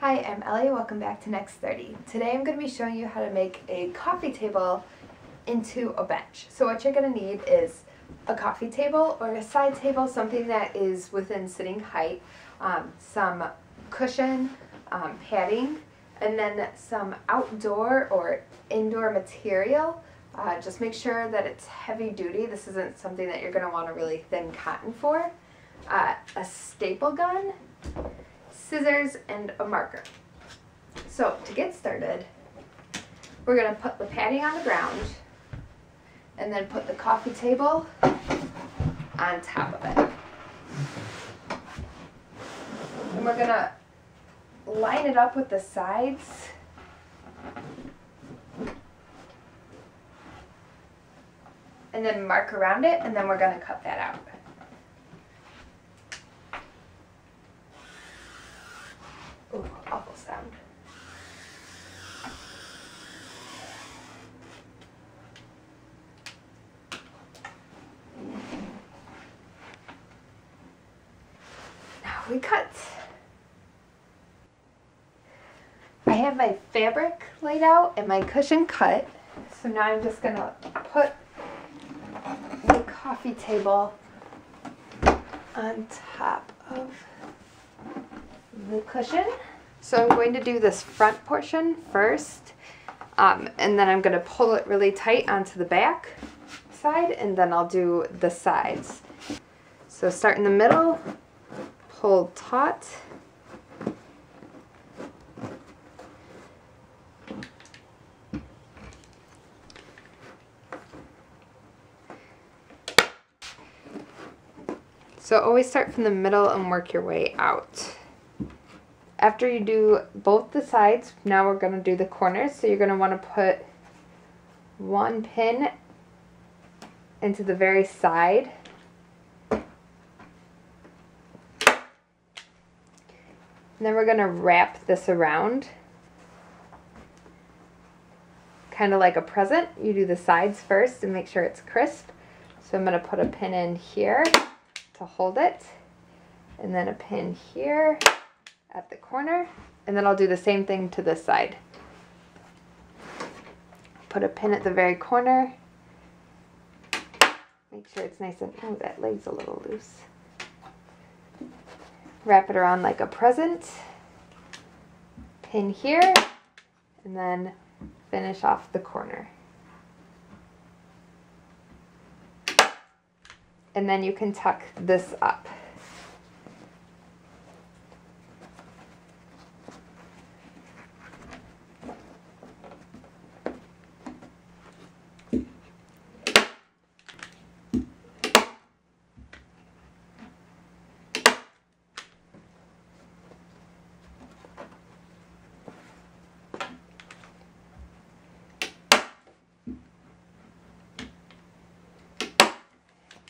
Hi, I'm Ellie. Welcome back to Next 30. Today I'm going to be showing you how to make a coffee table into a bench. So what you're going to need is a coffee table or a side table, something that is within sitting height, um, some cushion, um, padding, and then some outdoor or indoor material. Uh, just make sure that it's heavy duty. This isn't something that you're going to want a really thin cotton for. Uh, a staple gun scissors, and a marker. So to get started, we're going to put the padding on the ground and then put the coffee table on top of it. And we're going to line it up with the sides. And then mark around it, and then we're going to cut that out. Sound. Now we cut. I have my fabric laid out and my cushion cut. So now I'm just gonna put the coffee table on top of the cushion. So I'm going to do this front portion first, um, and then I'm going to pull it really tight onto the back side, and then I'll do the sides. So start in the middle, pull taut, So always start from the middle and work your way out. After you do both the sides, now we're going to do the corners. So you're going to want to put one pin into the very side. And then we're going to wrap this around. Kind of like a present. You do the sides first and make sure it's crisp. So I'm going to put a pin in here to hold it. And then a pin here at the corner and then I'll do the same thing to this side. Put a pin at the very corner. Make sure it's nice and, oh that leg's a little loose. Wrap it around like a present. Pin here and then finish off the corner. And then you can tuck this up.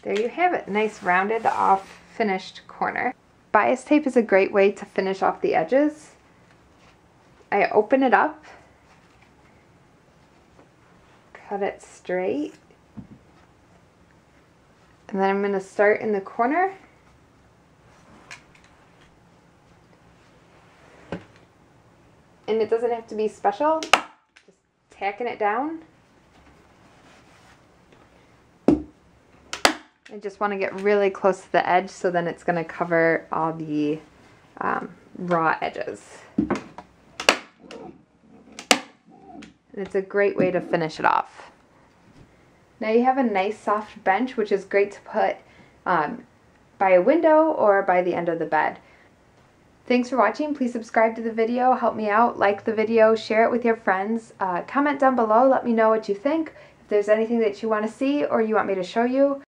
There you have it, nice rounded off finished corner. Bias tape is a great way to finish off the edges. I open it up, cut it straight, and then I'm going to start in the corner. And it doesn't have to be special, just tacking it down. I just want to get really close to the edge so then it's going to cover all the um, raw edges. And it's a great way to finish it off. Now you have a nice soft bench which is great to put um, by a window or by the end of the bed. Thanks for watching. Please subscribe to the video, help me out, like the video, share it with your friends. Uh, comment down below, let me know what you think. If there's anything that you want to see or you want me to show you.